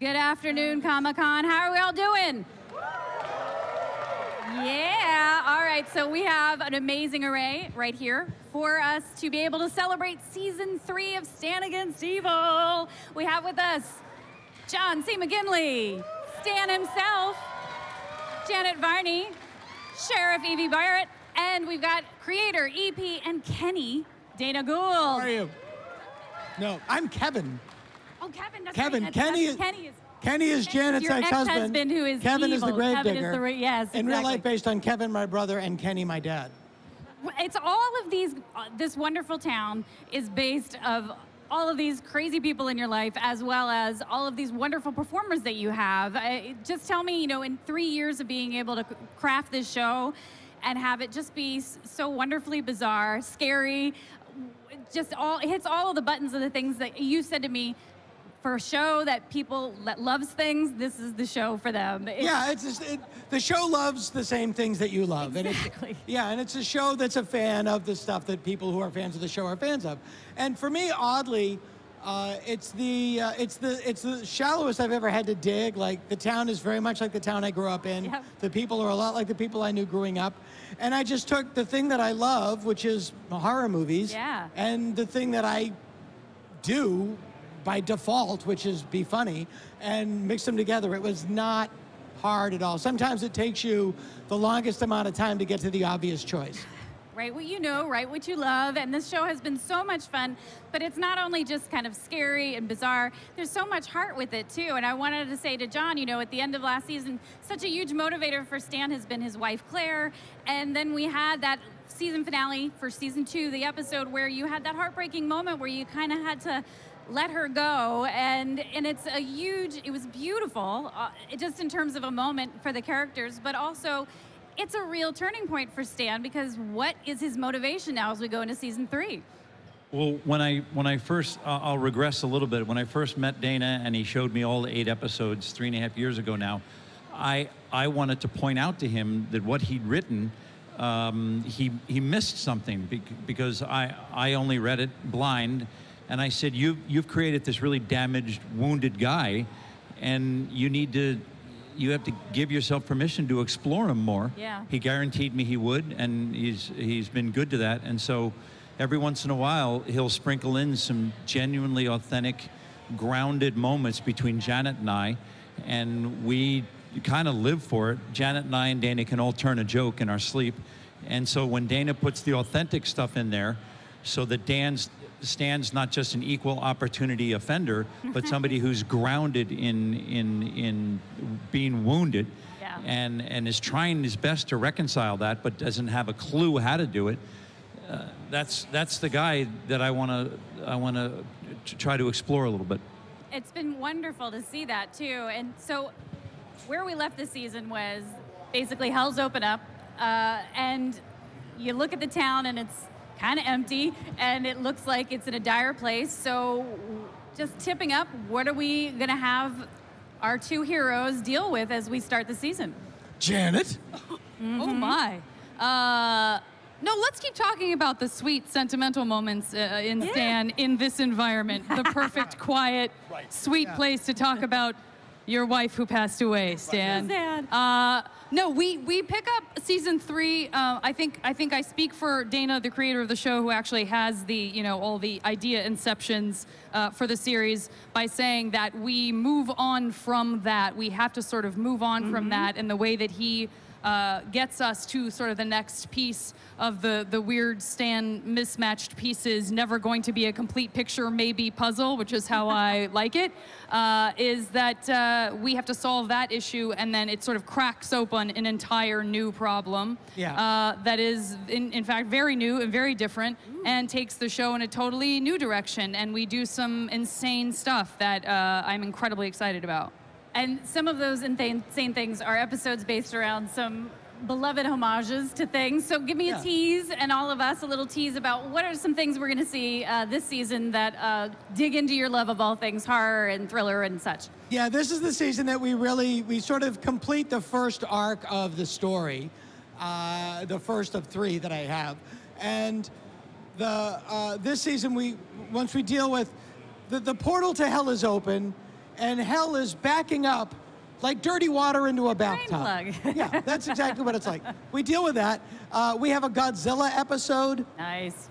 Good afternoon, Comic Con. How are we all doing? Yeah, all right. So we have an amazing array right here for us to be able to celebrate season three of Stan Against Evil. We have with us John C. McGinley, Stan himself, Janet Varney, Sheriff Evie Barrett, and we've got creator EP and Kenny Dana Gould. How are you? No, I'm Kevin. Oh, Kevin. That's Kevin. Right. Kenny is- Kenny is. Kenny is Janet's ex-husband. ex-husband who is Kevin is the evil. grave Kevin is digger. the yes, In real life, based on Kevin, my brother, and Kenny, my dad. It's all of these. Uh, this wonderful town is based of all of these crazy people in your life, as well as all of these wonderful performers that you have. Uh, just tell me, you know, in three years of being able to craft this show and have it just be so wonderfully bizarre, scary, just all it hits all of the buttons of the things that you said to me. For a show that people that loves things, this is the show for them. It's- yeah, it's just, it, the show loves the same things that you love. And Exactly. it's, yeah, and it's a show that's a fan of the stuff that people who are fans of the show are fans of. And for me, oddly, uh, it's the uh, it's the it's the shallowest I've ever had to dig. Like the town is very much like the town I grew up in. Yep. The people are a lot like the people I knew growing up. And I just took the thing that I love, which is horror movies, Yeah. and the thing that I do by default, which is be funny, and mix them together. It was not hard at all. Sometimes it takes you the longest amount of time to get to the obvious choice. Write what you know, write what you love. And this show has been so much fun, but it's not only just kind of scary and bizarre, there's so much heart with it too. And I wanted to say to John, you know, at the end of last season, such a huge motivator for Stan has been his wife, Claire. And then we had that season finale for season two, the episode where you had that heartbreaking moment where you kind of had to let her go and and it's a huge it was beautiful uh, just in terms of a moment for the characters but also it's a real turning point for Stan because what is his motivation now as we go into season three? Well, when I when I first, uh, I'll regress a little bit. When I first met Dana and he showed me all the eight episodes three and a half years ago now, I I wanted to point out to him that what he'd written, um, he he missed something because I I only read it blind, and I said you you've created this really damaged, wounded guy, and you need to. You have to give yourself permission to explore him more. Yeah. He guaranteed me he would, and he's he's been good to that. And so, every once in a while, he'll sprinkle in some genuinely authentic, grounded moments between Janet and I, and we kind of live for it. Janet and I and Dana can all turn a joke in our sleep, and so when Dana puts the authentic stuff in there, so that Dan's stands not just an equal opportunity offender, but somebody who's grounded in in in being wounded Yeah. and and is trying his best to reconcile that, but doesn't have a clue how to do it. Uh, that's that's the guy that I want to I want to try to explore a little bit. It's been wonderful to see that too. And so, where we left the season was basically hell's open up, uh, and you look at the town and it's kind of empty, and it looks like it's in a dire place. So, just tipping up, what are we gonna have our two heroes deal with as we start the season? Janet? Oh my. Uh, no, let's keep talking about the sweet, sentimental moments uh, in Yeah. Stan in this environment. The perfect, quiet, sweet place to talk about your wife who passed away, Stan. sad. Uh, no, we we pick up season three. Uh, I think I think I speak for Dana, the creator of the show, who actually has the you know all the idea inceptions uh, for the series by saying that we move on from that. We have to sort of move on from that, and the way that he uh, gets us to sort of the next piece of the the weird stand mismatched pieces, never going to be a complete picture, maybe puzzle, which is how I like it. Uh, is that uh, we have to solve that issue, and then it sort of cracks open an entire new problem. Yeah. Uh, that is, in, in fact, very new and very different, and takes the show in a totally new direction. And we do some insane stuff that uh, I'm incredibly excited about. And some of those insane things are episodes based around some beloved homages to things. So give me a tease, and all of us a little tease about what are some things we're going to see uh, this season that uh, dig into your love of all things horror and thriller and such. Yeah, this is the season that we really we sort of complete the first arc of the story, uh, the first of three that I have, and the uh, this season we once we deal with the, the portal to hell is open, and hell is backing up like dirty water into a bathtub. yeah, that's exactly what it's like. We deal with that. Uh, we have a Godzilla episode. Nice.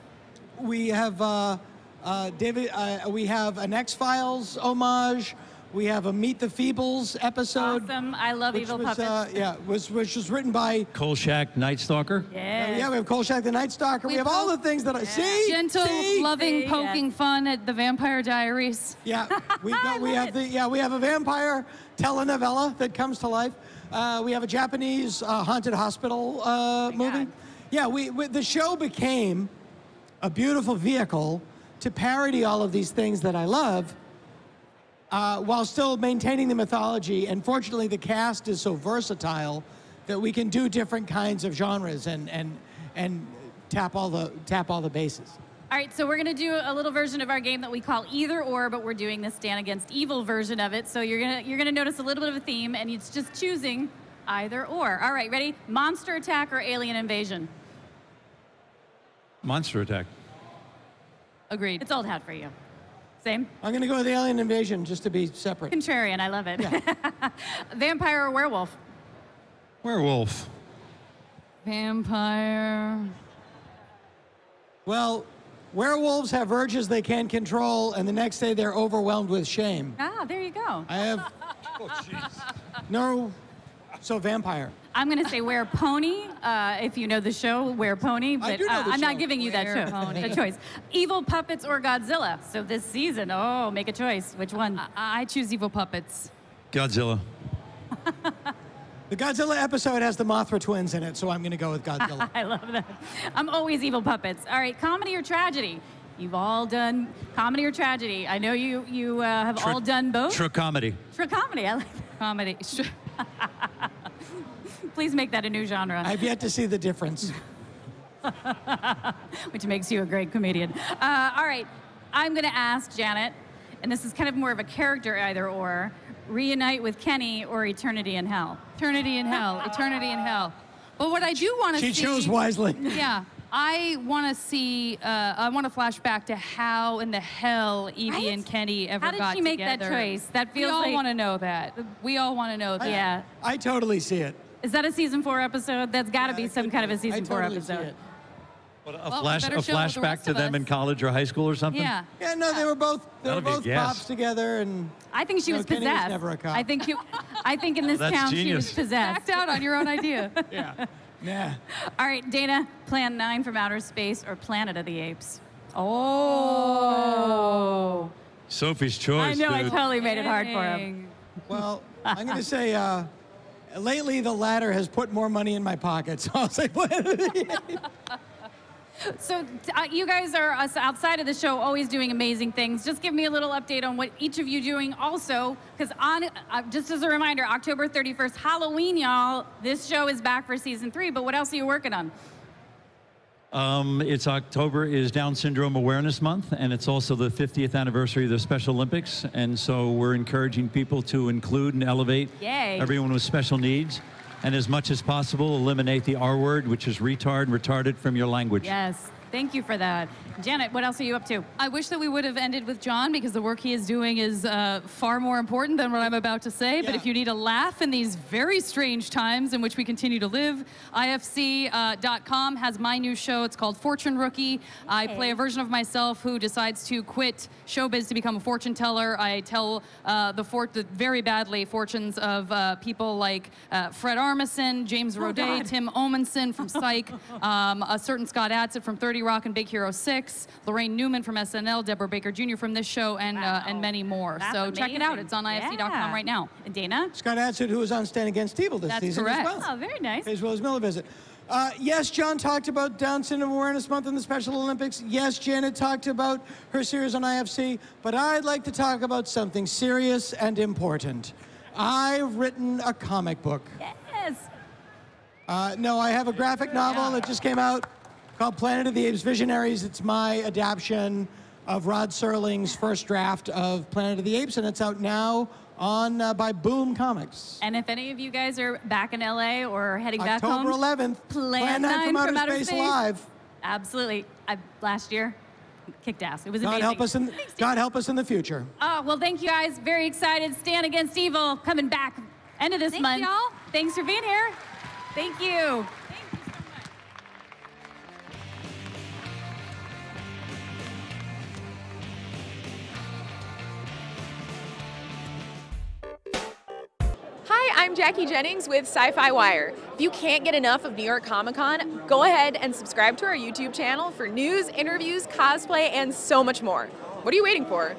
We have uh, uh, David. Uh, we have an X Files homage. We have a Meet the Feebles episode. Awesome. I love Which Evil was, Puppets. uh, yeah, was which was written by. Kolchak, Night Stalker. yeah. Yeah, we have Kolchak the Night Stalker. We, We have all the things that I see. Gentle, see? loving, See, poking yeah. fun at the Vampire Diaries. Yeah, we got, we have it. the yeah we have a vampire telenovela that comes to life. Uh, we have a Japanese uh, haunted hospital uh, movie. God. Yeah, we, we the show became a beautiful vehicle to parody all of these things that I love, uh, while still maintaining the mythology. And fortunately, the cast is so versatile that we can do different kinds of genres and and and tap all the tap all the bases. All right, so we're gonna do a little version of our game that we call either or, but we're doing the Stan Against Evil version of it. So you're gonna you're gonna notice a little bit of a theme, and it's just choosing either or. All right, ready? Monster attack or alien invasion? Monster Attack. Agreed. It's old hat for you. Same. I'm going to go with the Alien Invasion just to be separate. Contrarian, I love it. Vampire or werewolf? Werewolf. Vampire. Well, werewolves have urges they can't control, and the next day they're overwhelmed with shame. Ah, there you go. I have oh, jeez. no, so vampire. I'm gonna say wear pony. Uh, if you know the show, wear pony. But do know uh, the I'm show. not giving you that Wear cho- pony. that choice. Evil puppets or Godzilla? So this season, oh, make a choice. Which one? I, I choose evil puppets. Godzilla. The Godzilla episode has the Mothra twins in it, so I'm going to go with Godzilla. I love that. I'm always evil puppets. All right, comedy or tragedy? You've all done comedy or tragedy. I know you you uh, have Tr- all done both. True comedy. For comedy, I like that. Comedy. Please make that a new genre, I've yet to see the difference. which makes you a great comedian. Uh, all right, I'm going to ask Janet, and this is kind of more of a character either or. Reunite with Kenny or Eternity in Hell? Eternity in hell. Eternity in hell. But what I do want to see. She chose wisely. Yeah. I want to see. Uh, I want to flash back to how in the hell Evie Right? and Kenny ever got together. How did she make that choice? That feels we all like- want to know that. We all want to know that. Yeah. I totally see it. Is that a season four episode? That's got to Yeah, be some could kind of a season I four totally see episode. it. What, a Well, flash, a show with the flashback to them in college or high school or something? Yeah. Yeah, no, they were both they were That'll be a both guess. cops together, and I think she No, was Kenny was possessed. never a cop. I think you, I think in this That's town she was possessed. Act out on your own idea. yeah, nah. All right, Dana, Plan 9 from Outer Space or Planet of the Apes? Oh. Sophie's choice. I know, I totally made it hard for him. Well, I'm going to say uh, lately the latter has put more money in my pocket, so I'll say. So, uh, you guys are us outside of the show always doing amazing things. Just give me a little update on what each of you doing also, because on uh, just as a reminder, October 31st, Halloween, y'all. This show is back for season three. But what else are you working on? Um, it's October is Down Syndrome Awareness Month, and it's also the 50th anniversary of the Special Olympics. And so we're encouraging people to include and elevate Yay. everyone with special needs, and as much as possible, eliminate the R word, which is retard, retarded, from your language. Yes, thank you for that, Janet. What else are you up to? I wish that we would have ended with John because the work he is doing is uh, far more important than what I'm about to say. But if you need a laugh in these very strange times in which we continue to live, IFC.com has my new show. It's called Fortune Rookie. I play a version of myself who decides to quit showbiz to become a fortune teller. I tell uh, the, fort- the very badly fortunes of uh, people like uh, Fred Armisen, James Roday, God. Tim Omundson from Psych, um, a certain Scott Adsit from 30 Rock and Big Hero 6, Laraine Newman from SNL, Deborah Baker Jr. from this show, and uh, and many more. That's so check it out. It's on IFC.com Yeah. right now. And Dana? Scott Adsit, who was on Stan Against Evil this That's season correct. as well. Oh, very nice. As well as Miller Visit. Uh, yes, John talked about Down Syndrome Awareness Month and the Special Olympics. Yes, Janet talked about her series on IFC. But I'd like to talk about something serious and important. I've written a comic book. Yes. Uh, no, I have a graphic novel that just came out called Planet of the Apes Visionaries. It's my adaptation of Rod Serling's first draft of Planet of the Apes, and it's out now on uh, by Boom Comics. And if any of you guys are back in LA or heading back home, October 11th, Plan 9 from, from Outer, Outer Space, Space. Live. Absolutely. I, last year, kicked ass. It was God amazing. help us in Thanks, God help us in the future. Oh, well, thank you guys. Very excited. Stan Against Evil coming back end of this Thanks, month. y'all. Thanks for being here. Thank you. I'm Jackie Jennings with SYFY WIRE. If you can't get enough of New York Comic Con, go ahead and subscribe to our YouTube channel for news, interviews, cosplay, and so much more. What are you waiting for?